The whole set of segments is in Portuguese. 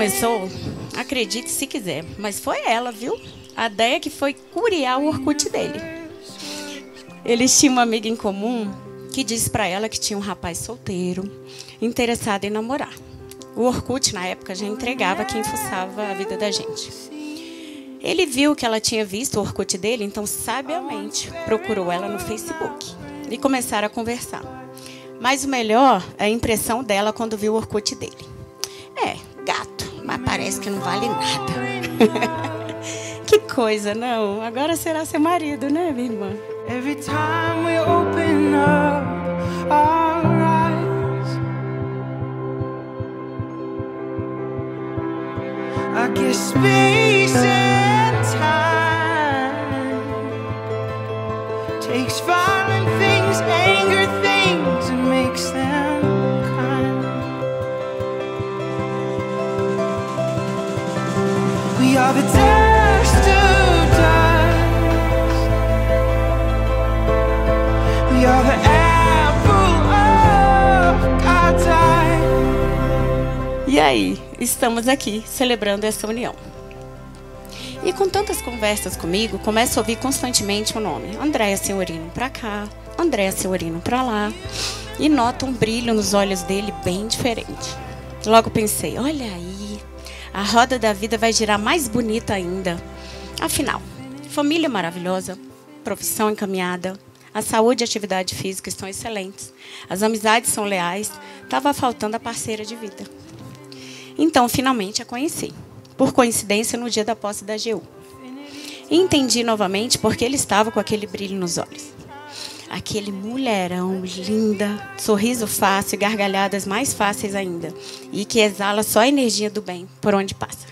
começou, acredite se quiser, mas foi ela, viu? A ideia que foi curiar o Orkut dele. Eles tinham uma amiga em comum que disse para ela que tinha um rapaz solteiro, interessado em namorar. O Orkut, na época, já entregava quem fuçava a vida da gente. Ele viu que ela tinha visto o Orkut dele, então, sabiamente, procurou ela no Facebook e começaram a conversar. Mas o melhor é a impressão dela quando viu o Orkut dele. Parece que não vale nada. que coisa, não? Agora será seu marido, né, minha irmã? Every time we open up estamos aqui celebrando essa união. E com tantas conversas comigo, começo a ouvir constantemente o nome Andréa Senhorino para cá, Andréa Senhorino para lá, e noto um brilho nos olhos dele bem diferente. Logo pensei, olha aí, a roda da vida vai girar mais bonita ainda. Afinal, família maravilhosa, profissão encaminhada, a saúde e a atividade física estão excelentes, as amizades são leais, estava faltando a parceira de vida. Então, finalmente a conheci, por coincidência no dia da posse da GU. Entendi novamente porque ele estava com aquele brilho nos olhos. Aquele mulherão linda, sorriso fácil gargalhadas mais fáceis ainda, e que exala só a energia do bem por onde passa.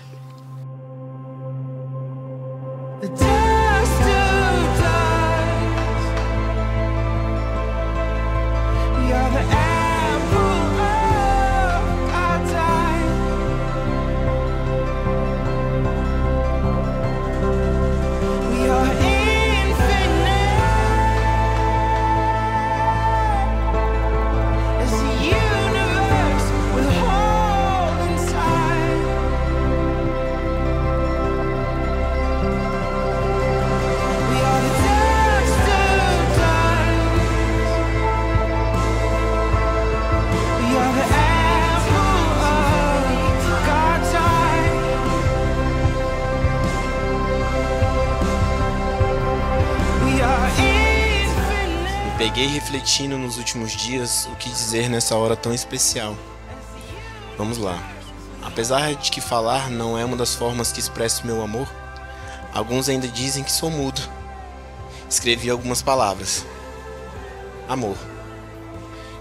Peguei refletindo nos últimos dias o que dizer nessa hora tão especial. Vamos lá. Apesar de que falar não é uma das formas que expresso meu amor, alguns ainda dizem que sou mudo. Escrevi algumas palavras. Amor.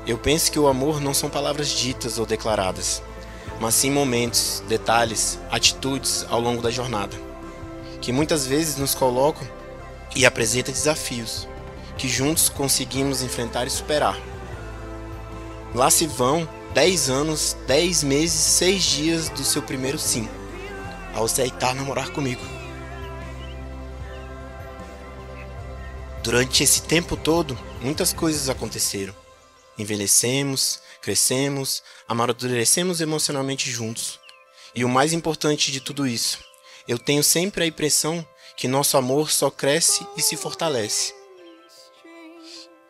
Eu penso que o amor não são palavras ditas ou declaradas, mas sim momentos, detalhes, atitudes ao longo da jornada, que muitas vezes nos colocam e apresenta desafios que juntos conseguimos enfrentar e superar. Lá se vão 10 anos, 10 meses, 6 dias do seu primeiro sim, ao aceitar namorar comigo. Durante esse tempo todo, muitas coisas aconteceram. Envelhecemos, crescemos, amadurecemos emocionalmente juntos. E o mais importante de tudo isso, eu tenho sempre a impressão que nosso amor só cresce e se fortalece.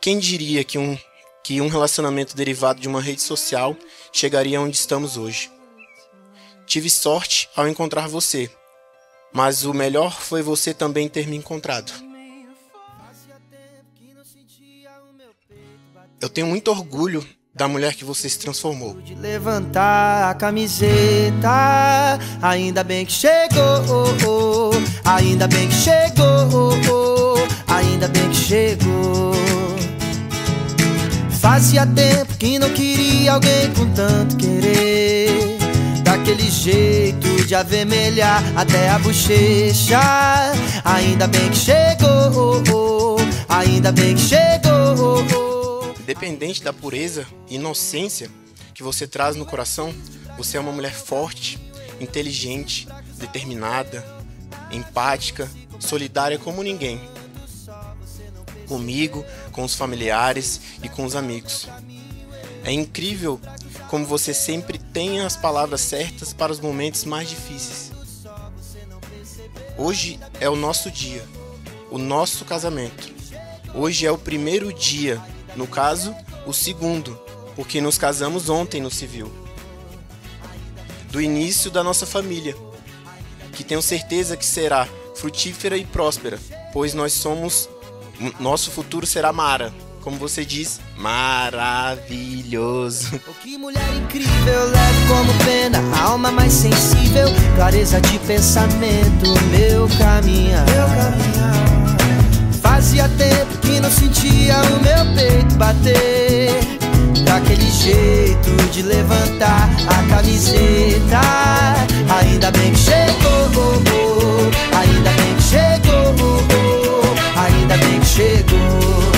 Quem diria que um, que um relacionamento derivado de uma rede social chegaria onde estamos hoje? Tive sorte ao encontrar você, mas o melhor foi você também ter me encontrado. Eu tenho muito orgulho da mulher que você se transformou. De levantar a camiseta, ainda bem que chegou, ainda bem que chegou, ainda bem que chegou. Fazia tempo que não queria alguém com tanto querer, daquele jeito de avermelhar até a bochecha. Ainda bem que chegou, ainda bem que chegou. Independente da pureza e inocência que você traz no coração, você é uma mulher forte, inteligente, determinada, empática, solidária como ninguém. Comigo, com os familiares e com os amigos. É incrível como você sempre tem as palavras certas para os momentos mais difíceis. Hoje é o nosso dia, o nosso casamento. Hoje é o primeiro dia, no caso, o segundo, porque nos casamos ontem no civil. Do início da nossa família, que tenho certeza que será frutífera e próspera, pois nós somos nosso futuro será mara. Como você diz, maravilhoso. Oh, que mulher incrível, leve como pena, alma mais sensível, clareza de pensamento, meu caminhar. Meu caminhar. Fazia tempo que não sentia o meu peito bater. Daquele jeito de levantar a camiseta. Ainda bem que chegou, ainda bem chegou.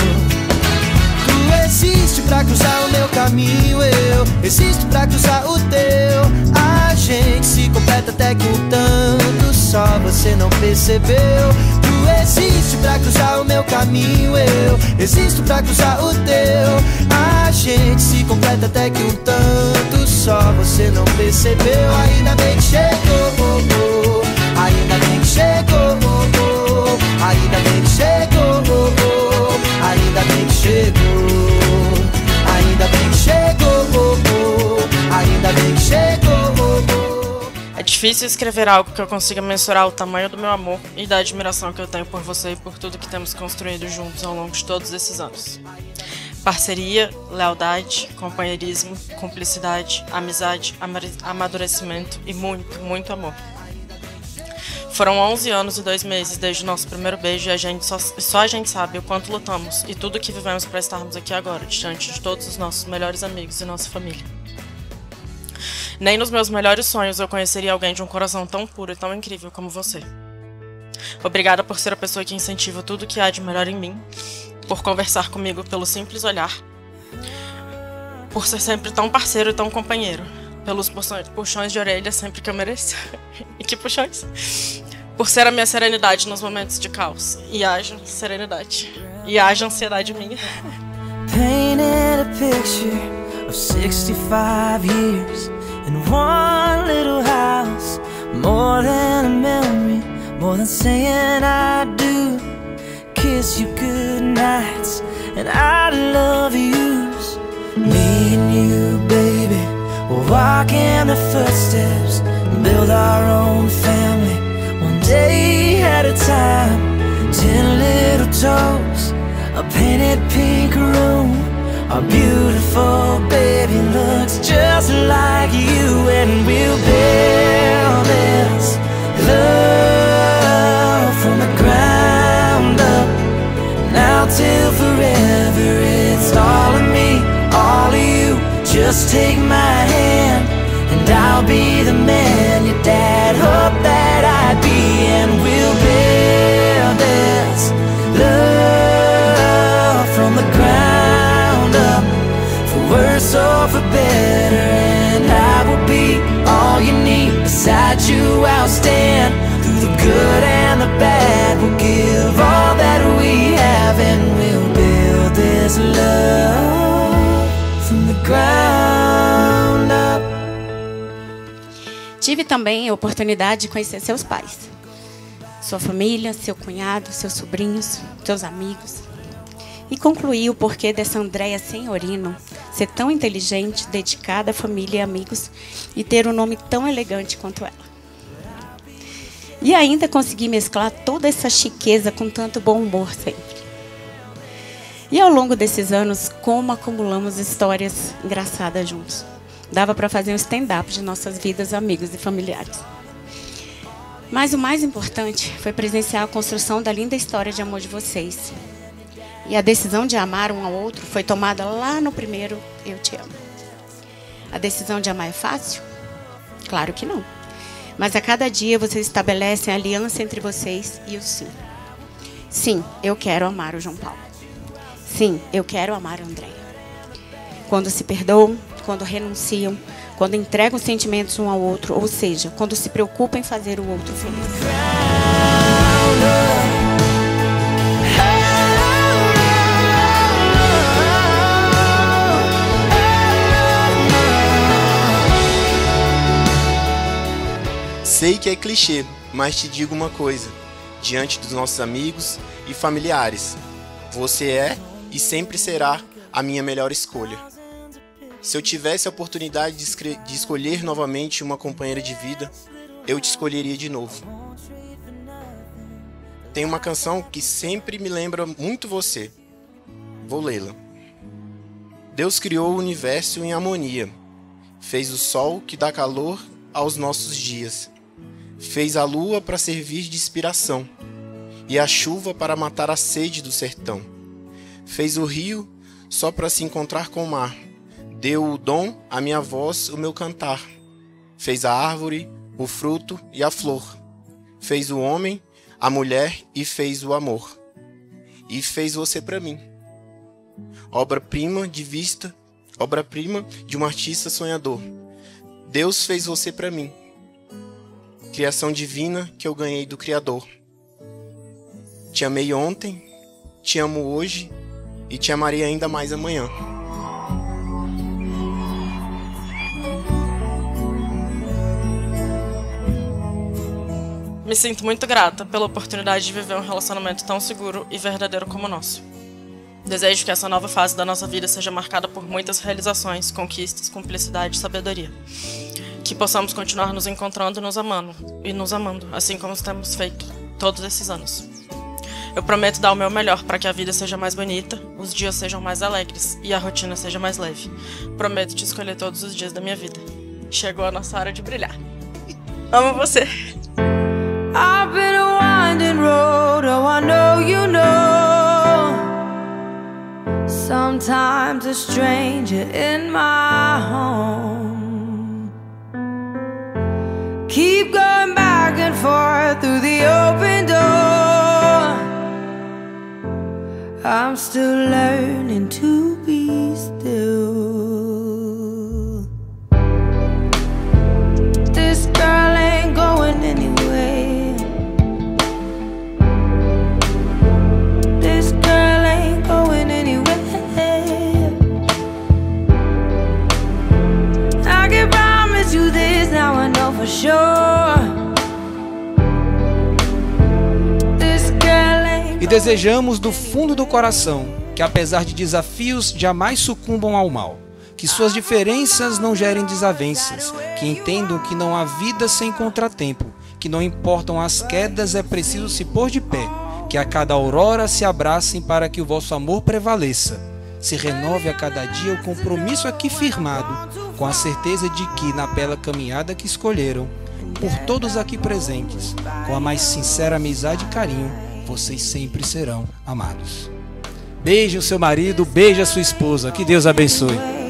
Tu existe pra cruzar o meu caminho, eu existo pra cruzar o teu. A gente se completa até que um tanto só você não percebeu existe pra cruzar o meu caminho, eu existo pra cruzar o teu. A gente se completa até que um tanto só você não percebeu. Ainda bem que chegou, oh, oh. ainda bem que chegou, oh. ainda bem que chegou, É difícil escrever algo que eu consiga mensurar o tamanho do meu amor e da admiração que eu tenho por você e por tudo que temos construído juntos ao longo de todos esses anos. Parceria, lealdade, companheirismo, cumplicidade, amizade, amadurecimento e muito, muito amor. Foram 11 anos e 2 meses desde o nosso primeiro beijo e a gente só, só a gente sabe o quanto lutamos e tudo que vivemos para estarmos aqui agora, distante de todos os nossos melhores amigos e nossa família. Nem nos meus melhores sonhos eu conheceria alguém de um coração tão puro e tão incrível como você. Obrigada por ser a pessoa que incentiva tudo que há de melhor em mim, por conversar comigo pelo simples olhar, por ser sempre tão parceiro e tão companheiro, pelos puxões de orelha sempre que eu mereço. e que puxões? Por ser a minha serenidade nos momentos de caos. E haja serenidade. E haja ansiedade minha. Painted a picture of 65 years in one little house. More than a memory, more than saying I do. Kiss you good nights, and I love yous. Me and you, baby, we'll walk in the footsteps build our own family. One day at a time, ten little toes, a painted pink room. Our beautiful baby looks just like you And we'll build this love from the ground up. Now till forever it's all of me, all of you. Just take my hand and I'll be the man your dad hoped that or for better And I will be all you need. Beside you I'll stand Through the good and the bad. We'll give all that we have And we'll build this love From the ground up. Tive também a oportunidade de conhecer seus pais, sua família, seu cunhado, seus sobrinhos, seus amigos e concluí o porquê dessa Andréia Senhorino ser tão inteligente, dedicada à família e amigos e ter um nome tão elegante quanto ela. E ainda consegui mesclar toda essa chiqueza com tanto bom humor sempre. E ao longo desses anos, como acumulamos histórias engraçadas juntos. Dava para fazer um stand-up de nossas vidas, amigos e familiares. Mas o mais importante foi presenciar a construção da linda história de amor de vocês, e a decisão de amar um ao outro foi tomada lá no primeiro Eu Te Amo. A decisão de amar é fácil? Claro que não. Mas a cada dia vocês estabelecem a aliança entre vocês e o sim. Sim, eu quero amar o João Paulo. Sim, eu quero amar a Andréia. Quando se perdoam, quando renunciam, quando entregam sentimentos um ao outro, ou seja, quando se preocupam em fazer o outro feliz. Que é clichê, mas te digo uma coisa: diante dos nossos amigos e familiares, você é e sempre será a minha melhor escolha. Se eu tivesse a oportunidade de, de escolher novamente uma companheira de vida, eu te escolheria de novo. Tem uma canção que sempre me lembra muito você. Vou lê-la. Deus criou o universo em harmonia. Fez o sol que dá calor aos nossos dias. Fez a lua para servir de inspiração e a chuva para matar a sede do sertão. Fez o rio só para se encontrar com o mar. Deu o dom à minha voz, o meu cantar. Fez a árvore, o fruto e a flor. Fez o homem a mulher e fez o amor. E fez você para mim. Obra-prima de vista, obra-prima de um artista sonhador. Deus fez você para mim. Criação divina que eu ganhei do Criador. Te amei ontem, te amo hoje e te amarei ainda mais amanhã. Me sinto muito grata pela oportunidade de viver um relacionamento tão seguro e verdadeiro como o nosso. Desejo que essa nova fase da nossa vida seja marcada por muitas realizações, conquistas, cumplicidade e sabedoria. Que possamos continuar nos encontrando, nos amando e nos amando, assim como temos feito todos esses anos. Eu prometo dar o meu melhor para que a vida seja mais bonita, os dias sejam mais alegres e a rotina seja mais leve. Prometo te escolher todos os dias da minha vida. Chegou a nossa hora de brilhar. Amo você! I've been a winding road, oh I know you know Sometimes a stranger in my home Keep going back and forth through the open door. I'm still learning to E desejamos do fundo do coração que, apesar de desafios, jamais sucumbam ao mal. Que suas diferenças não gerem desavenças. Que entendam que não há vida sem contratempo. Que não importam as quedas, é preciso se pôr de pé. Que a cada aurora se abracem para que o vosso amor prevaleça. Se renove a cada dia o compromisso aqui firmado, com a certeza de que, na bela caminhada que escolheram, por todos aqui presentes, com a mais sincera amizade e carinho, vocês sempre serão amados. Beije o seu marido, beije a sua esposa. Que Deus abençoe.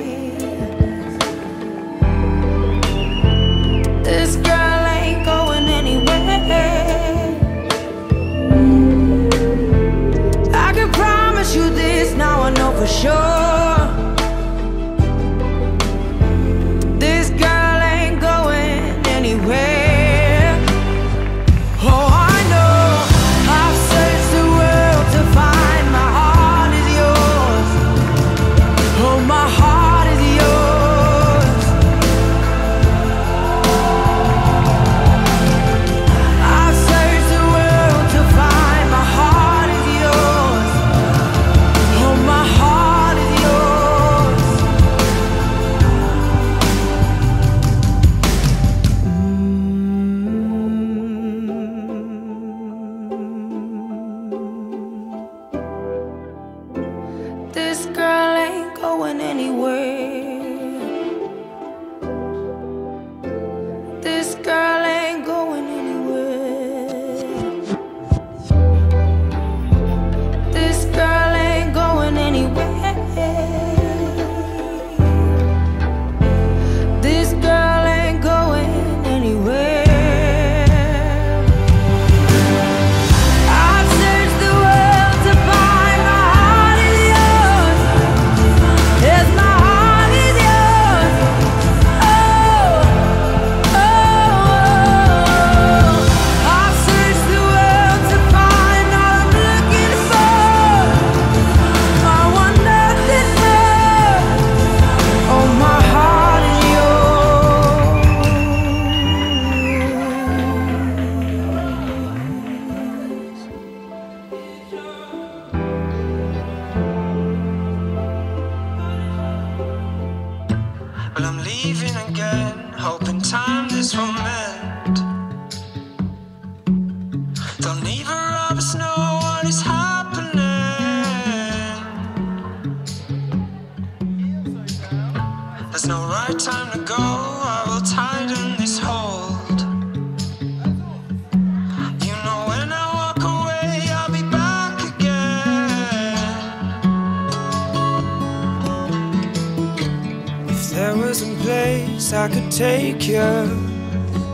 I could take you.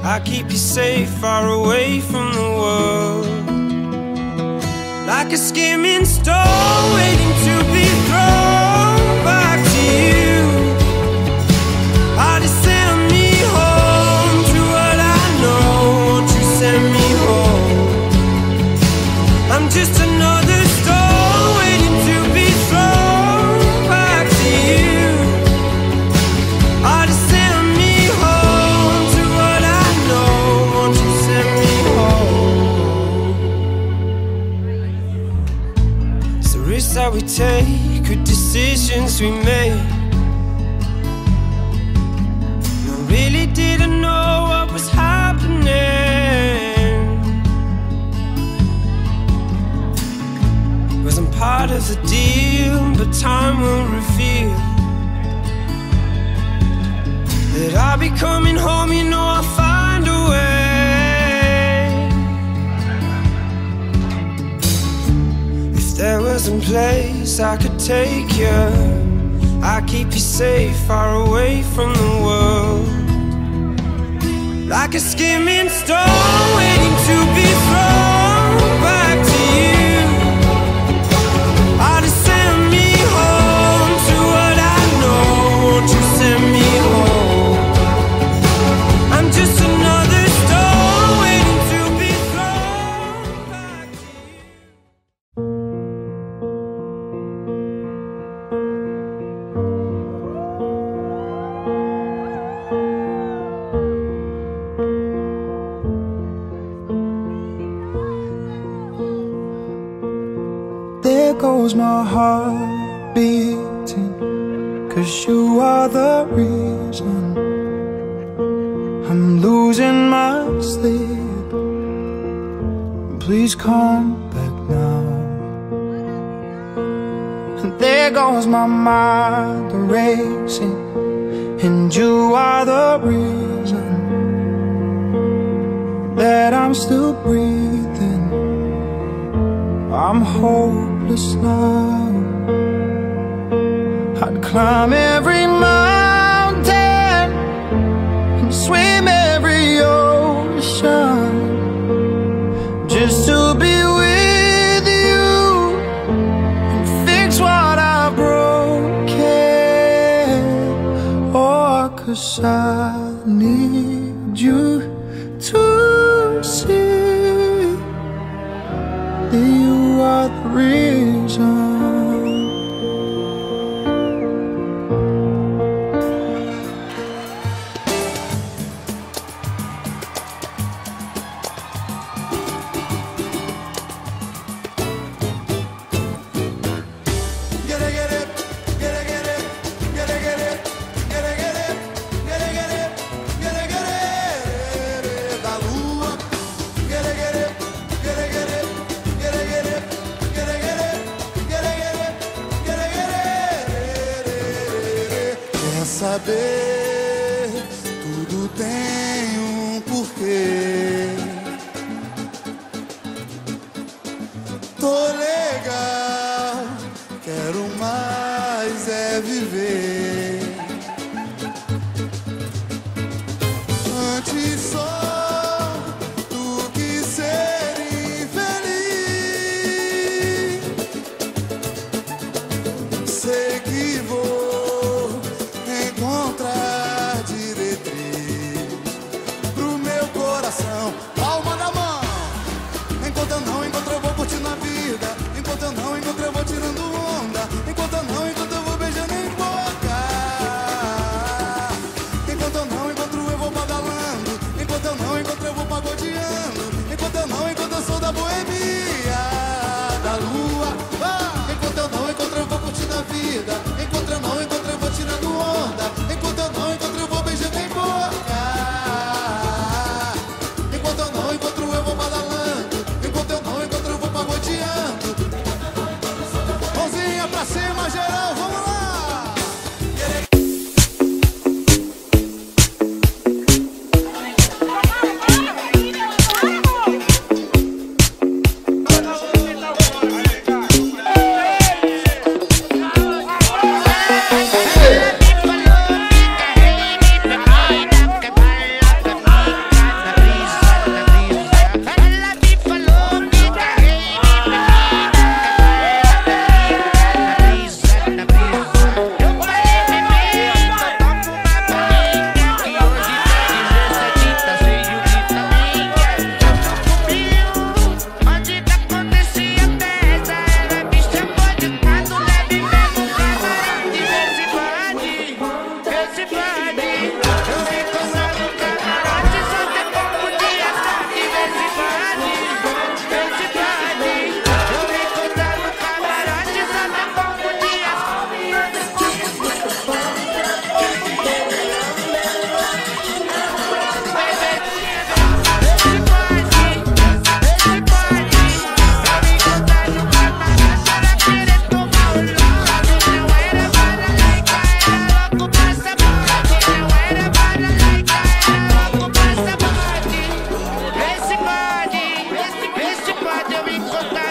I keep you safe, far away from the world. Like a skimming stone waiting to be thrown. risks that we take, good decisions we make. I really didn't know what was happening. Wasn't part of the deal, but time will reveal that I'll be coming home. You know I'll. there wasn't place I could take you I'd keep you safe, far away from the world. Like a skimming stone waiting to be thrown. mind racing? And you are the reason That I'm still breathing. I'm hopeless now. I'd climb every mountain And swim I need you to see that you are real. Cante só. victoire.